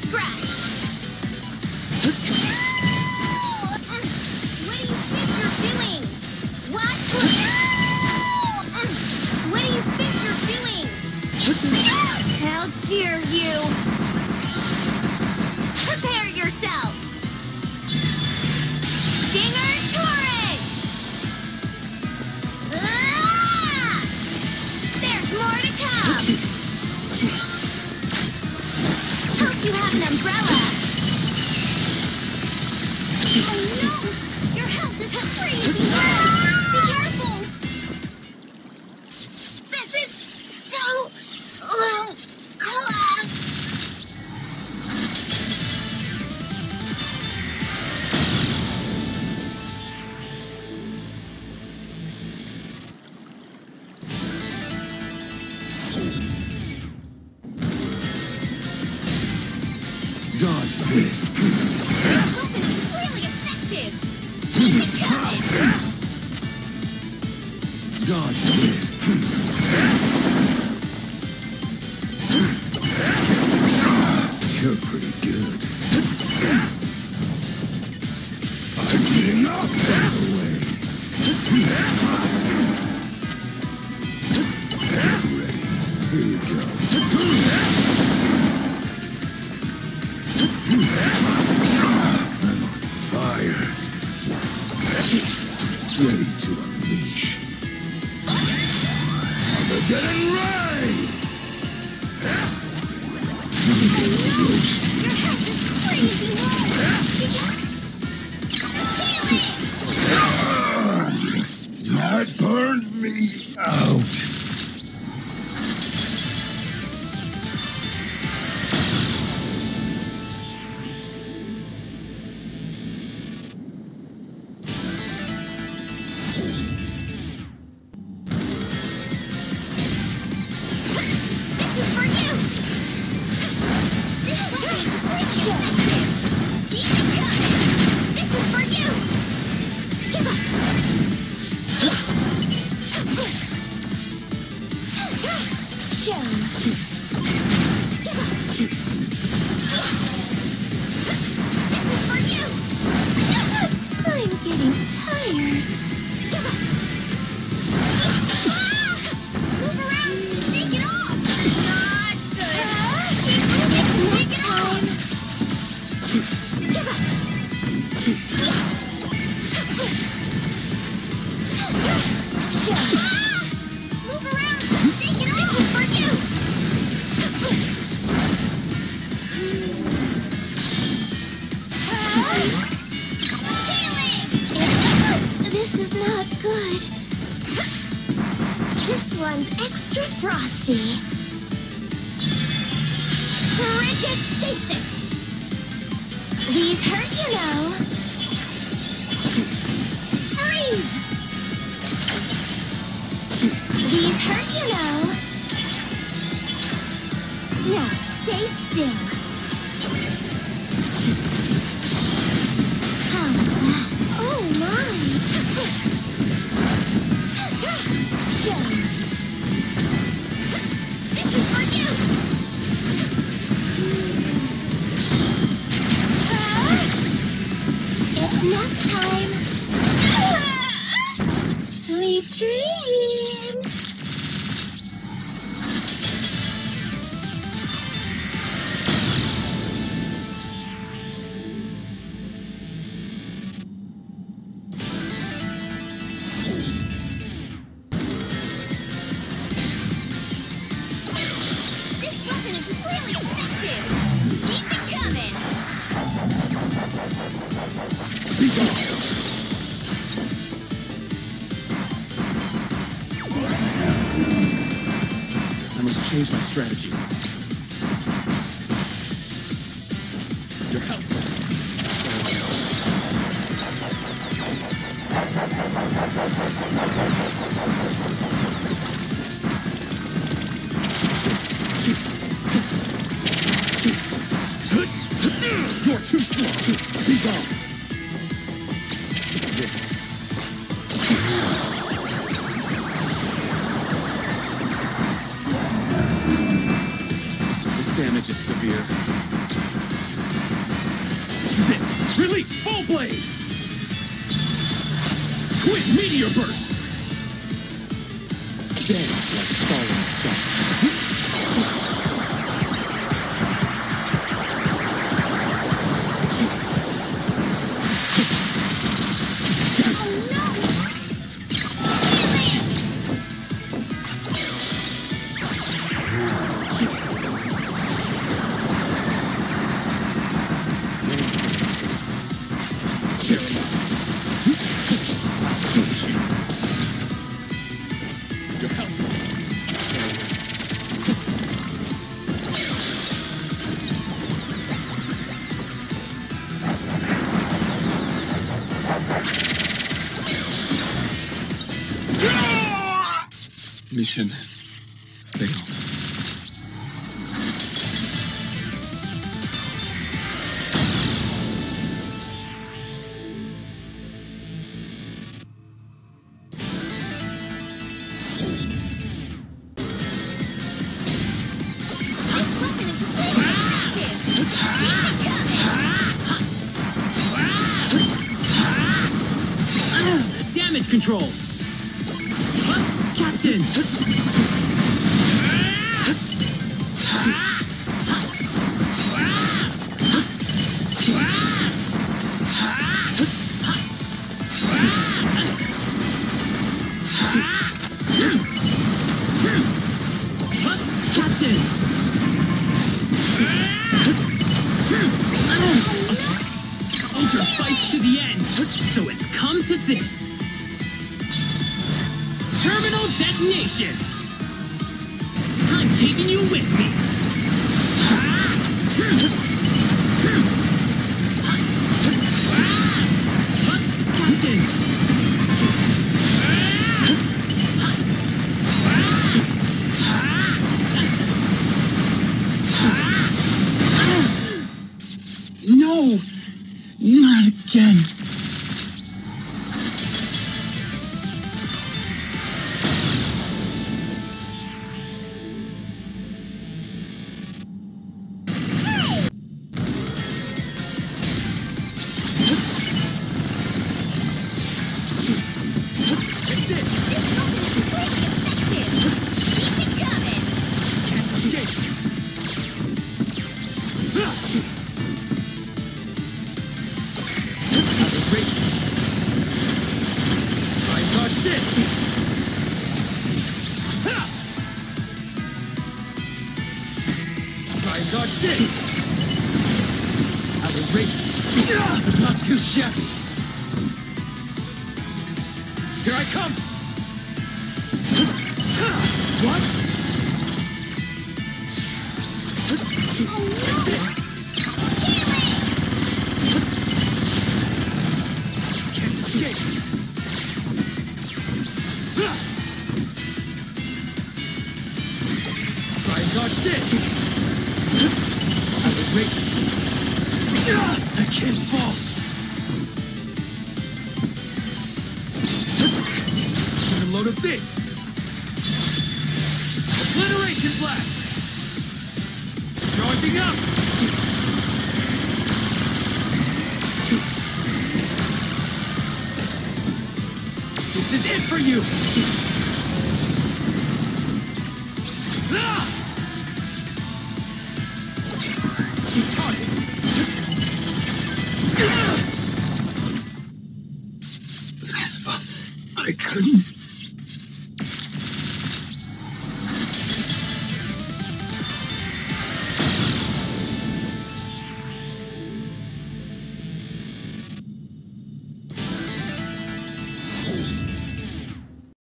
scratch. umbrella. dodge this. This weapon is really effective. Dodge this. that burned me out. Thank you. This is not good. This one's extra frosty. Rigid stasis. These hurt, you know. Freeze! These hurt, you know. Now, stay still. tree. change my strategy. Damage is severe. This is it! Release Full Blade! Twin Meteor Burst! Dance like it coming! Damage control! Huh? Captain! Captain! Ultra fights to the end, so it's come to this. Detonation! I'm taking you with me! Captain! No! Not again! I of race! But not too shabby! Here I come! What? Oh no! Can't escape! Dodged it! I will! I can't fall! Get a load of this! Obliteration blast! Charging up! This is it for you! Ah! Vespa, I couldn't